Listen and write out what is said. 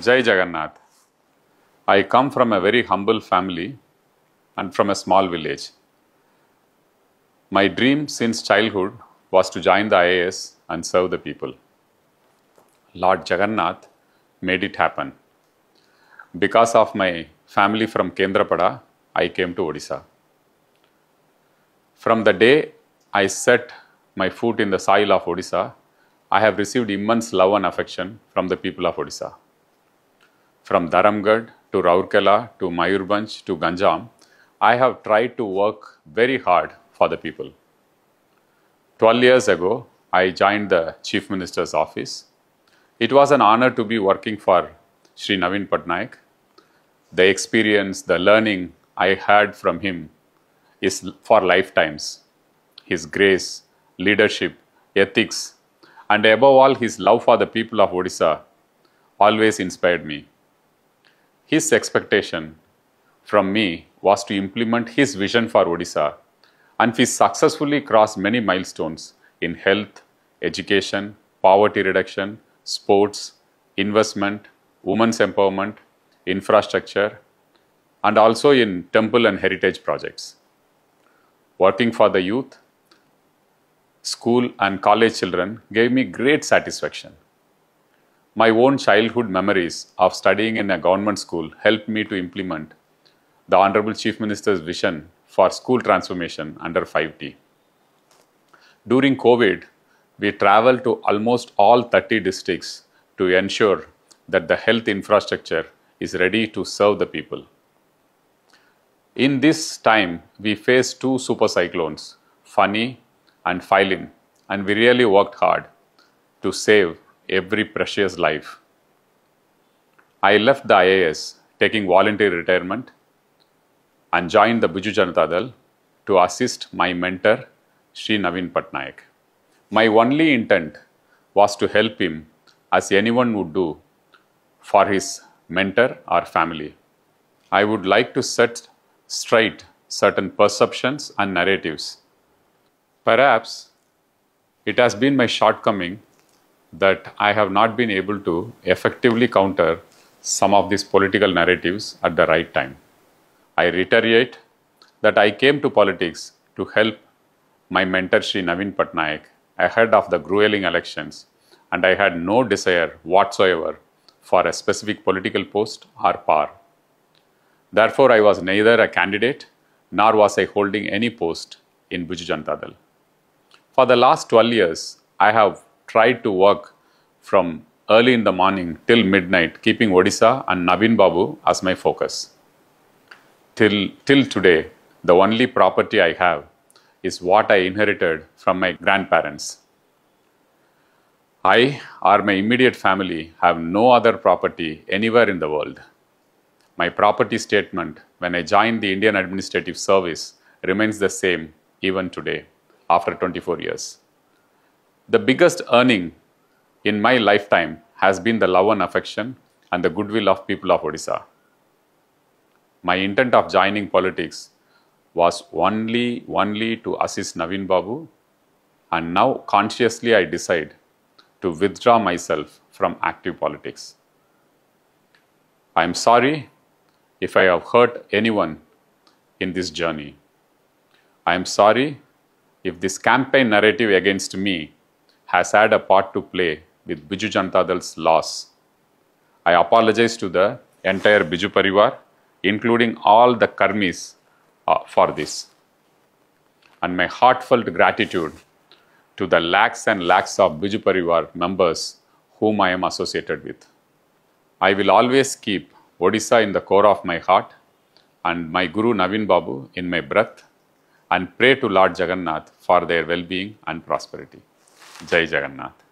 Jai Jagannath. I come from a very humble family and from a small village. My dream since childhood was to join the IAS and serve the people. Lord Jagannath made it happen. Because of my family from Kendrapada, I came to Odisha. From the day I set my foot in the soil of Odisha, I have received immense love and affection from the people of Odisha. From Dharmagarh to Rourkela to Mayurbhanj to Ganjam, I have tried to work very hard for the people. 12 years ago, I joined the Chief Minister's office. It was an honor to be working for Sri Naveen Patnaik. The experience, the learning I had from him is for lifetimes. His grace, leadership, ethics, and above all, his love for the people of Odisha always inspired me. His expectation from me was to implement his vision for Odisha, and we successfully crossed many milestones in health, education, poverty reduction, sports, investment, women's empowerment, infrastructure, and also in temple and heritage projects. Working for the youth, school, and college children gave me great satisfaction. My own childhood memories of studying in a government school helped me to implement the Honorable Chief Minister's vision for school transformation under 5T. During COVID, we traveled to almost all 30 districts to ensure that the health infrastructure is ready to serve the people. In this time, we faced two super cyclones, Fani and Phailin, and we really worked hard to save every precious life. I left the IAS taking voluntary retirement and joined the Biju Janata Dal to assist my mentor, Sri Naveen Patnaik. My only intent was to help him as anyone would do for his mentor or family. I would like to set straight certain perceptions and narratives. Perhaps it has been my shortcoming that I have not been able to effectively counter some of these political narratives at the right time. I reiterate that I came to politics to help my mentor Sri Naveen Patnaik ahead of the grueling elections, and I had no desire whatsoever for a specific political post or power. Therefore, I was neither a candidate nor was I holding any post in Biju Janata Dal. For the last 12 years, I have tried to work from early in the morning till midnight, keeping Odisha and Naveen Babu as my focus. Till, till today, the only property I have is what I inherited from my grandparents. I or my immediate family have no other property anywhere in the world. My property statement when I joined the Indian Administrative Service remains the same even today after 24 years. The biggest earning in my lifetime has been the love and affection and the goodwill of people of Odisha. My intent of joining politics was only only to assist Naveen Babu and now consciously I decide to withdraw myself from active politics. I am sorry if I have hurt anyone in this journey. I am sorry if this campaign narrative against me has had a part to play with Biju Janata Dal's loss. I apologize to the entire Biju Parivar, including all the Karmis, uh, for this. And my heartfelt gratitude to the lakhs and lakhs of Biju Parivar members whom I am associated with. I will always keep Odisha in the core of my heart and my Guru Naveen Babu in my breath and pray to Lord Jagannath for their well being and prosperity. Jai Jagannath.